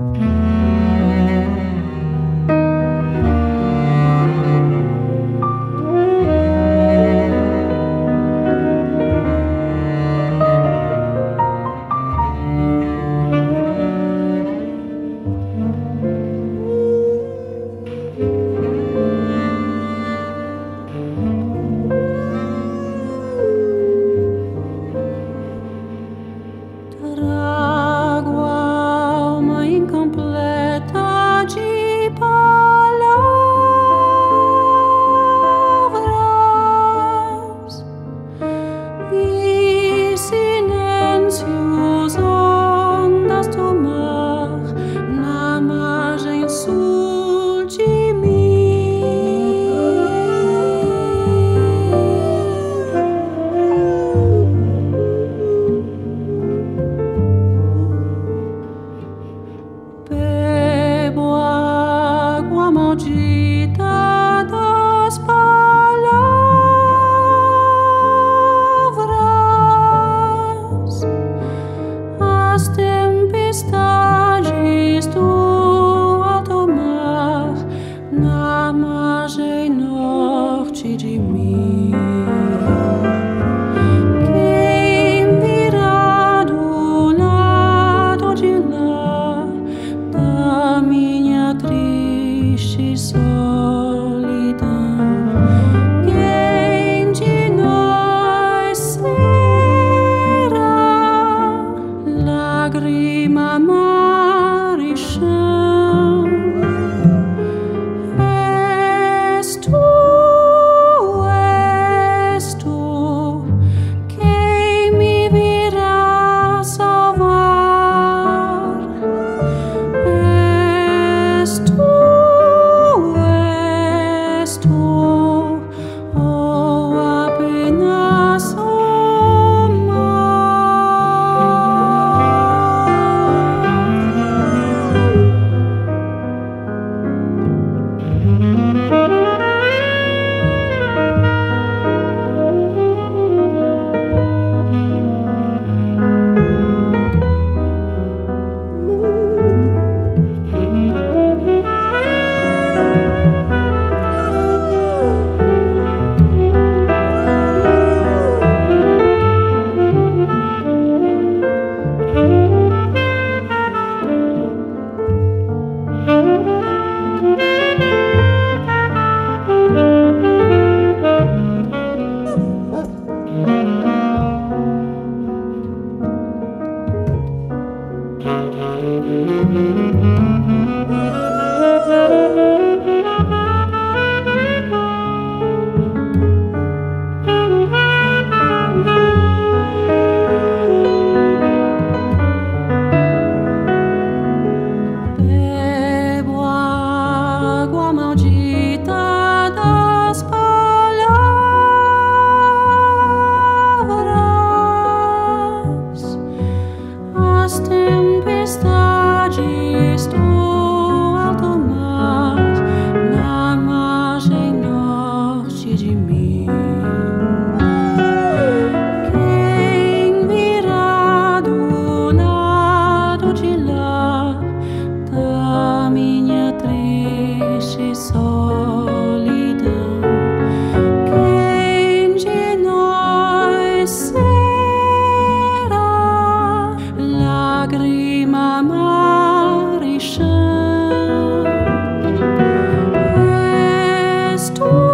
Mm-hmm. de mim. Quem virá do lado de lá da minha triste solidão? Quem de nós será lágrima? this.